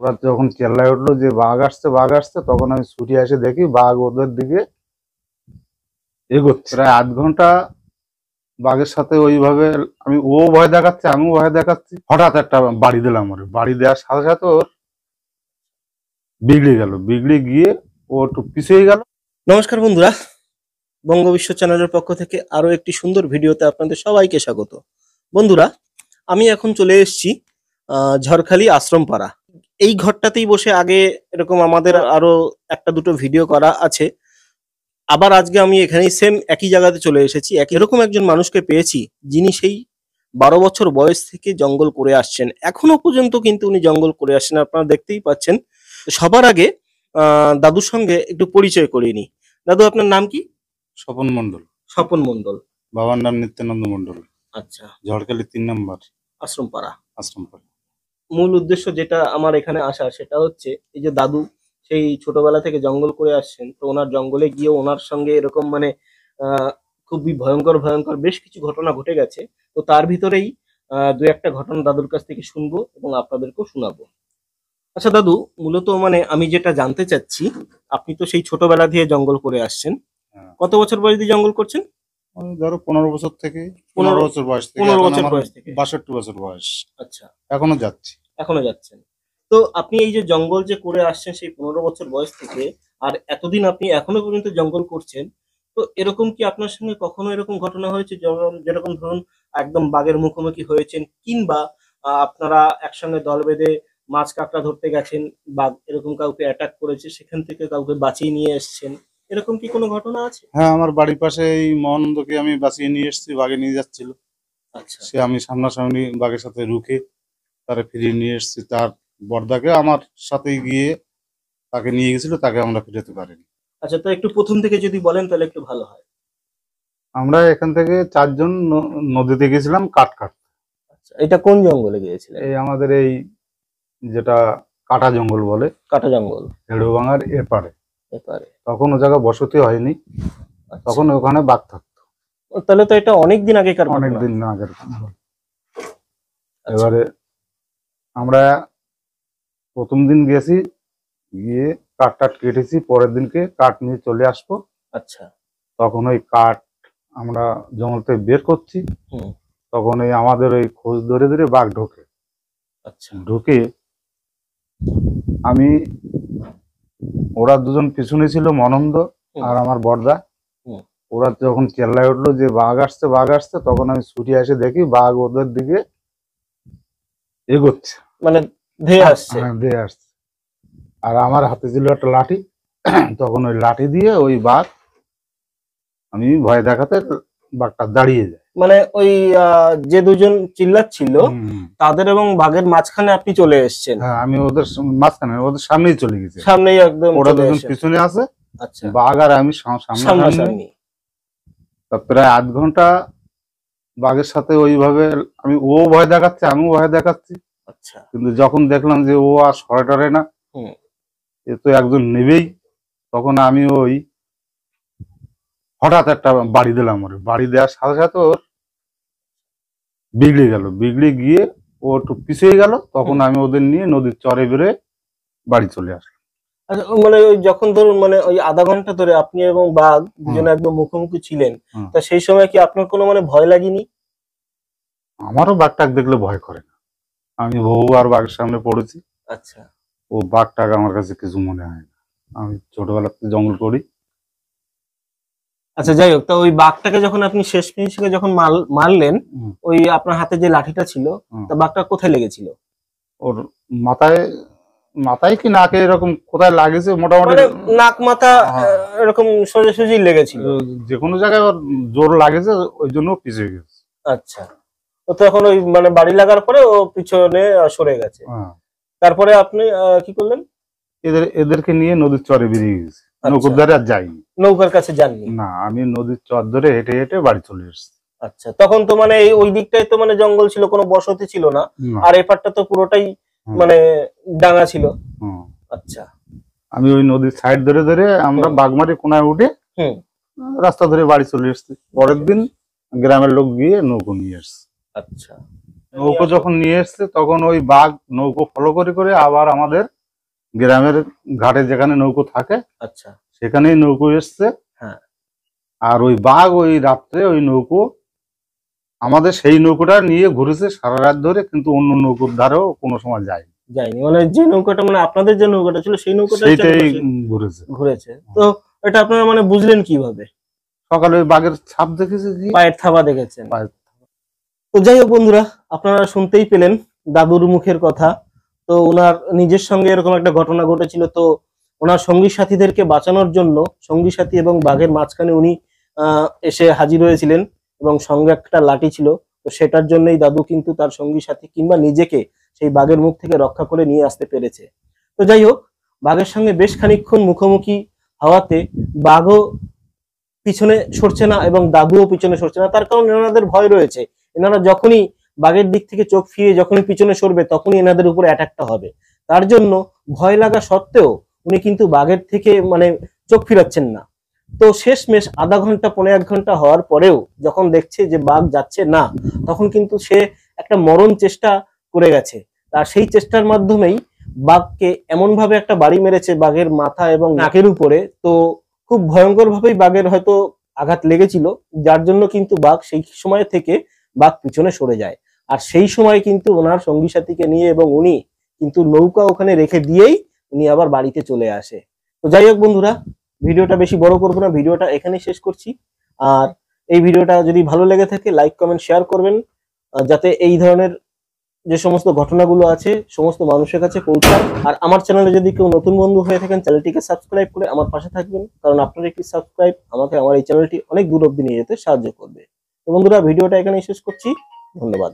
ওরা যখন চেল্লায় উঠল যে বাঘ আসছে বাঘ আসছে, তখন আমি ছুটি এসে দেখি বাঘ ওদের দিকে এগোচ্ছে। প্রায় আধ ঘণ্টা বাঘের সাথে ওইভাবে আমি, ও ভয় দেখাচ্ছে, আমিও ভয় দেখাচ্ছি। হঠাৎ একটা বাড়ি দিলাম ওর। বাড়ি দেওয়ার সাথে সাথে ওর বিগড়ে গেল। বিগড়ে গিয়ে ও একটু পিছিয়ে গেল। নমস্কার বন্ধুরা। বঙ্গবিশ্ব চ্যানেলের পক্ষ থেকে আরও একটি সুন্দর ভিডিওতে আপনাদের সবাইকে স্বাগত। বন্ধুরা, আমি এখন চলে এসেছি ঝড়খালি আশ্রমপাড়া। এই ঘরটাতেই বসে আগে এরকম আমাদের আরও একটা দুটো ভিডিও করা আছে। আবার আজকে আমি এখানেই সেম একই জায়গাতে চলে এসেছি। এক এরকম একজন মানুষকে পেয়েছি যিনি সেই বারো বছর বয়স থেকে জঙ্গল করে আসছেন। এখনও পর্যন্ত কিন্তু উনি জঙ্গল করে আসছেন আপনারা দেখতেই পাচ্ছেন। সবার আগে আহ, দাদুর সঙ্গে একটু পরিচয় করিয়ে নিই। দাদু আপনার নাম কি? স্বপন মন্ডল স্বপন মন্ডল বাবার নাম নিত্যানন্দ মন্ডল আচ্ছা। ঝড়খালি তিন নম্বর। আশ্রমপাড়া। আশ্রম পাড়া। মূল উদ্দেশ্য যেটা আমার এখানে আসা সেটা হচ্ছে এই যে দাদু সেই ছোটবেলা থেকে জঙ্গল করে আসছেন তো ওনার জঙ্গলে গিয়ে ওনার সঙ্গে এরকম মানে খুবই ভয়ঙ্কর ভয়ঙ্কর বেশ কিছু ঘটনা ঘটে গেছে। তো তার ভিতরেই দু একটা ঘটনা দাদুর কাছ থেকে শুনব এবং আপনাদেরকেও শোনাবো। আচ্ছা দাদু মূলত মানে আমি যেটা জানতে চাচ্ছি আপনি তো সেই ছোটবেলা দিয়ে জঙ্গল করে আসছেন। হ্যাঁ। কত বছর বয়স দিয়ে জঙ্গল করছেন? ধরো পনেরো বছর থেকে পনেরো- পনেরো বছর বয়স থেকে পনেরো বছর বয়স থেকে। বাষট্টি বছর বয়স। আচ্ছা। এখনও যাচ্ছি। এখনও যাচ্ছেন। তো আপনি এই যে জঙ্গল যে করে আসছেন সেই পনেরো বছর বয়স থেকে আর এতদিন আপনি এখনও পর্যন্ত জঙ্গল করছেন তো এরকম কি আপনার সঙ্গে কখনো এরকম ঘটনা হয়েছে? যেরকম ধরুন একদম বাঘের মুখোমুখি হয়েছেন কিংবা আপনারা একসঙ্গে দল বেঁধে মাছ কাঁকড়া ধরতে গেছেন বাঘ এরকম কাউকে অ্যাটাক করেছে সেখান থেকে কাউকে বাঁচিয়ে নিয়ে এসেছেন এরকম কি কোনো ঘটনা আছে? হ্যাঁ আমার বাড়ির পাশে এই মহানন্দকে আমি বাঁচিয়ে নিয়ে এসেছি বাঘে নিয়ে যাচ্ছিল। আচ্ছা। সে আমি সামনাসামনি বাঘের সাথে রুখে তারা ফিরিয়ে নিয়ে এসেছি তার বর্দাকে। আমার সাথে গিয়ে তাকে নিয়ে গেছিল তাকে আমরা ফিরাতে পারিনি। আচ্ছা তো একটু প্রথম থেকে যদি বলেন তাহলে একটু ভালো হয়। আমরা এখান থেকে চারজন নদীতে গেছিলাম কাঠ কাটতে। আচ্ছা এটা কোন জঙ্গলে গিয়েছিলেন? এই আমাদের এই যেটা কাটা জঙ্গল বলে কাটা জঙ্গল। হেড়োভাঙার এপারে। এপারে। তখন ও জায়গা বসতি হয়নি। আচ্ছা। তখন ওখানে বাঘ থাকতো। তাহলে তো এটা অনেক দিন আগেকার ঘটনা। অনেক দিন আগের আচ্ছা, এবারে আমরা প্রথম দিন গেছি গিয়ে কাঠ টাট কেটেছি পরের দিনকে কাঠ নিয়ে চলে আসব। আচ্ছা। তখন ওই কাঠ আমরা জঙ্গল থেকে বের করছি। তখন ওই আমাদের ওই খোঁজ ধরে ধরে বাঘ ঢোকে। আচ্ছা। ঢুকে আমি ওরা দুজন পিছনে ছিল মনন্দ আর আমার বর্দা ওরা যখন চেল্লায় উঠল যে বাঘ আসছে বাঘ আসছে তখন আমি ছুটি এসে দেখি বাঘ ওদের দিকে এগোচ্ছে। মানে ধেয়ে আসছে। হ্যাঁ, দিয়ে আসছে। আর আমার হাতে ছিল একটা লাঠি তখন ওই লাঠি দিয়ে ওই বাঘ আমি ভয় দেখাতে বাঘটা দাঁড়িয়ে যায়। মানে ওই যে দুজন চিল্লাচ্ছিল। তাদের এবং বাঘের মাঝখানে আপনি চলে এসেছেন। হ্যাঁ আমি ওদের মাঝখানে ওদের সামনেই চলে গেছি। সামনেই একদম ওরা দুজন পিছনে আছে আচ্ছা। বাঘ আর আমি সাম- সামনাসামনি সামনাসামনি তা প্রায় আধ ঘণ্টা বাঘের সাথে ওইভাবে আমি ও ভয় দেখাচ্ছে আমিও ভয় দেখাচ্ছি। আচ্ছা। কিন্তু যখন দেখলাম যে ও আর সরে টরে না। এ তো একজন নেবেই তখন আমি ওই হঠাৎ একটা বাড়ি দিলাম ওর। বাড়ি দেওয়ার সাথে সাথে ওর বিগড়ে গেল। বিগড়ে গিয়ে ও একটু পিছিয়ে গেল তখন আমি ওদের নিয়ে নদীর চরে বেড়ে বাড়ি চলে আসলাম। আচ্ছা মানে ওই যখন ধরুন মানে ওই আধা ঘণ্টা ধরে আপনি এবং বাঘ দুজনে একদম মুখোমুখি ছিলেন তা সেই সময় কি আপনার কোনো মানে ভয় লাগেনি? আমারও বাঘটাক দেখলে ভয় করে না। আমি বহুবার বাঘের সামনে পড়েছি। আচ্ছা। ও বাঘটাক আমার কাছে কিছু মনে হয় না। আমি ছোটবেলা থেকে জঙ্গল করি। আচ্ছা যাই হোক তা ওই বাঘটাকে যখন আপনি শেষ ফিনিশিংয়ে যখন মাল মারলেন ওই আপনার হাতে যে লাঠিটা ছিল তা বাঘটা কোথায় লেগেছিল? ওর মাথায় মাথায় কি নাকে এরকম কোথায় লাগেছে মোটামুটি মানে নাক মাথা হ্যাঁ। এরকম সোজাসুজি লেগেছিল। যে কোনো জায়গায় ওর জোর লাগেছে ওই জন্য পিছিয়ে গেছে। আচ্ছা। তো তখন ওই মানে বাড়ি লাগার পরে ও পিছনে সরে গেছে। হ্যাঁ। তারপরে আপনি কি করলেন? এদের এদেরকে নিয়ে নদীর চরে বেরিয়ে গেছে। আচ্ছা। নৌকোর ধারে আর যাইনি। নৌকার কাছে যাননি? না আমি নদীর চর ধরে হেঁটে হেঁটে বাড়ি চলে এসেছি। আচ্ছা তখন তো মানে এই ওই দিকটাই তো মানে জঙ্গল ছিল কোনো বসতি ছিল না। আর এপারটা তো পুরোটাই মানে ডাঙা ছিল। আচ্ছা। আমি ওই নদীর সাইড ধরে ধরে আমরা বাগমারি কোনায় উঠে হুম। রাস্তা ধরে বাড়ি চলে এসেছি। পরের দিন গ্রামের লোক গিয়ে নৌকো নিয়ে এসছে আচ্ছা। নৌকো যখন নিয়ে এসছে তখন ওই বাঘ নৌকো ফলো করে করে আবার আমাদের গ্রামের ঘাটে যেখানে নৌকো থাকে আচ্ছা। সেখানেই নৌকো এসছে। হ্যাঁ। আর ওই বাঘ ওই রাত্রে ওই নৌকো আমাদের সেই নৌকোটা নিয়ে ঘুরেছে সারা রাত ধরে কিন্তু অন্য নৌকোর ধারেও কোনো সময় যায় যায়নি। মানে যে নৌকাটা মানে আপনাদের যে নৌকাটা ছিল সেই নৌকাটা সেইটাই ঘুরেছে। ঘুরেছে। তো এটা আপনারা মানে বুঝলেন কীভাবে? সকালে ওই বাঘের ছাপ দেখেছে পায়ের থাবা দেখেছেন। পায়ের তো যাই হোক বন্ধুরা, আপনারা শুনতেই পেলেন দাদুর মুখের কথা। তো ওনার নিজের সঙ্গে এরকম একটা ঘটনা ঘটেছিল, তো ওনার সঙ্গী সাথীদেরকে বাঁচানোর জন্য, সঙ্গী সাথী এবং বাঘের মাঝখানে উনি এসে হাজির হয়েছিলেন এবং সঙ্গে একটা লাঠি ছিল। তো সেটার জন্যই দাদু কিন্তু তার সঙ্গী সাথী কিংবা নিজেকে সেই বাঘের মুখ থেকে রক্ষা করে নিয়ে আসতে পেরেছে। তো যাই হোক বাঘের সঙ্গে বেশ খানিকক্ষণ মুখোমুখি হওয়াতে বাঘও পিছনে সরছে না এবং দাদুও পিছনে সরছে না। তার কারণ এনাদের ভয় রয়েছে। এনারা যখনই বাঘের দিক থেকে চোখ ফিরে যখনই পিছনে সরবে, তখনই এনাদের উপর অ্যাটাকটা হবে। তার জন্য ভয় লাগা সত্ত্বেও উনি কিন্তু বাঘের থেকে মানে চোখ ফিরাচ্ছেন না। তো শেষমেশ আধা ঘণ্টা পনেরো এক ঘণ্টা হওয়ার পরেও যখন দেখছে যে বাঘ যাচ্ছে না, তখন কিন্তু সে একটা মরণ চেষ্টা করে গেছে। আর সেই চেষ্টার মাধ্যমেই বাঘকে এমন ভাবে একটা বাড়ি মেরেছে বাঘের মাথা এবং নাকের উপরে। তো খুব ভয়ঙ্কর ভাবেই বাঘের হয়তো আঘাত লেগেছিল, যার জন্য কিন্তু বাঘ সেই সময় থেকে বাঘ পিছনে সরে যায়। আর সেই সময় কিন্তু ওনার সঙ্গী সাথীকে নিয়ে এবং উনি কিন্তু নৌকা ওখানে রেখে দিয়েই উনি আবার বাড়িতে চলে আসে। তো যাই হোক বন্ধুরা, ভিডিওটা বেশি বড় করব না, ভিডিওটা এখানেই শেষ করছি। আর এই ভিডিওটা যদি ভালো লেগে থাকে, লাইক, কমেন্ট, শেয়ার করবেন যাতে এই ধরনের যে সমস্ত ঘটনাগুলো আছে, সমস্ত মানুষের কাছে পৌঁছায় আর আমার চ্যানেলে যদি কেউ নতুন বন্ধু হয়ে থাকেন, চ্যানেলটিকে সাবস্ক্রাইব করে আমার পাশে থাকবেন। কারণ আপনার একটি সাবস্ক্রাইব আমাকে, আমার এই চ্যানেলটি অনেক দূর অব্দি নিয়ে যেতে সাহায্য করবে। তো বন্ধুরা ভিডিওটা এখানে শেষ করছি। ধন্যবাদ।